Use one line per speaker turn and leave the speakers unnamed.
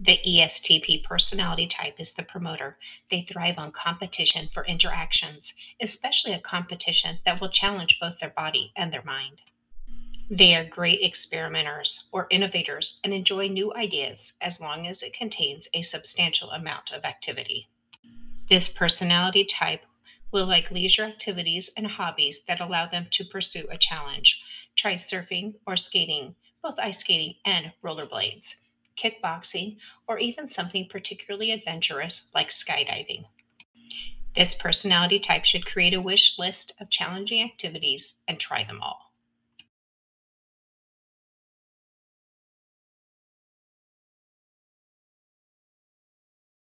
The ESTP personality type is the promoter. They thrive on competition for interactions, especially a competition that will challenge both their body and their mind. They are great experimenters or innovators and enjoy new ideas as long as it contains a substantial amount of activity. This personality type will like leisure activities and hobbies that allow them to pursue a challenge. Try surfing or skating, both ice skating and rollerblades kickboxing, or even something particularly adventurous like skydiving. This personality type should create a wish list of challenging activities and try them all.